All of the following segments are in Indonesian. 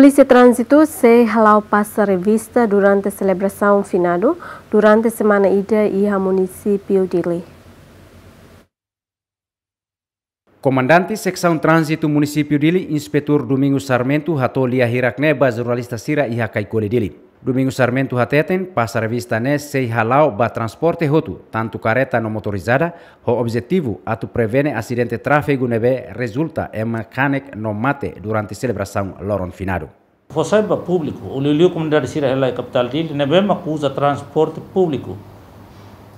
Polícia Trânsito se halau passa revista durante a celebração finado durante a semana ida e a município de Li. Comandante Seksão Trânsito Município Dili, Inspetor Domingos Sarmento, hatou lia hirakneba jornalista Sira e hakaikole Dili. Domingos Sarmento hateten passa revista ne sei halau ba transporte hotu, tanto careta no motorizada, o objetivo atu prevene acidente tráfego nebe resulta e mecânico no mate durante celebração loron finado. Você ba público, o liu comunidade Sira ela capital Dili, nebe macusa transporte público.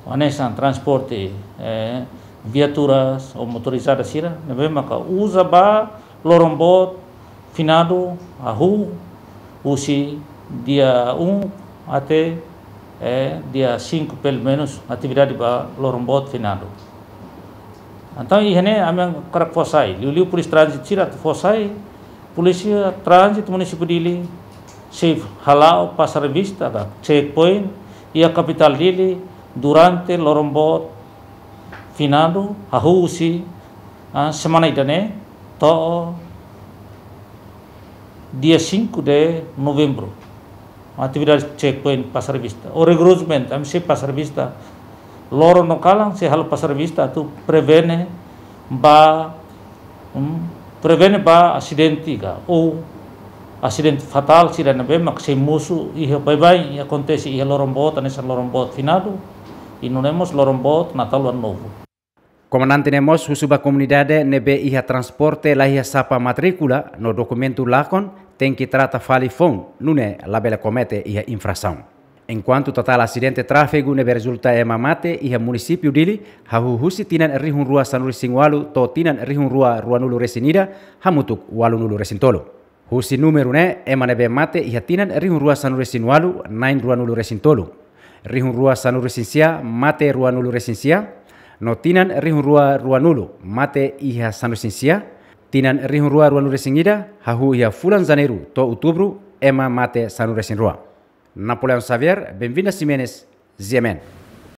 Anesan transporte eh, viaturas ou motorizadas sira nebe maka usa ba lorombot finado ahu usi dia 1 até eh, dia 5 pelo menos atividade ba lorombot finado. Então ihene amang karak fosai. Liu polisi transit sira fosai polisi transit município dili safe halau pasar vista da checkpoint ia capital dili durante lorombot finado hahusi uh, semana idane to dia 5 de novembro atividade checkpoint pasar vista. O recruitment am se pasar vista. Loro no kalang se hal pasar vista. Tu prevene ba um, prevene ba acidente ga ou acidente fatal si na be mak se musu bye bye acontece ihe lorombot nessa lorombot finado. E não temos lorombot natal ano novo. Comandante Nemos husuba comunidade nebe iha transporte la iha sapa matricula no documento lacon tem que trata fali fon nune labela comete iha infração. Enquanto total acidente tráfego nebe resulta e mamate iha município dili hahu husi tinan rihun rua sanuri singwalu to tinan rihun rua rua nulu resinida hamutuk walu nulu resintolo. Husi número ne ema nebe mate iha tinan rihun rua sanuri sinwalu nain rua nulu resintolo. Rihun rua sanuri sinsia mate rua nulu resinsia no tinan rihun rua rua nulu mate iha sanu sinsia tinan rihun rua rua nulu singida hahu iha fulan zaneru to outubro ema mate sanu resin rua Napoleon Xavier, Benvina Jiménez, Ziemen.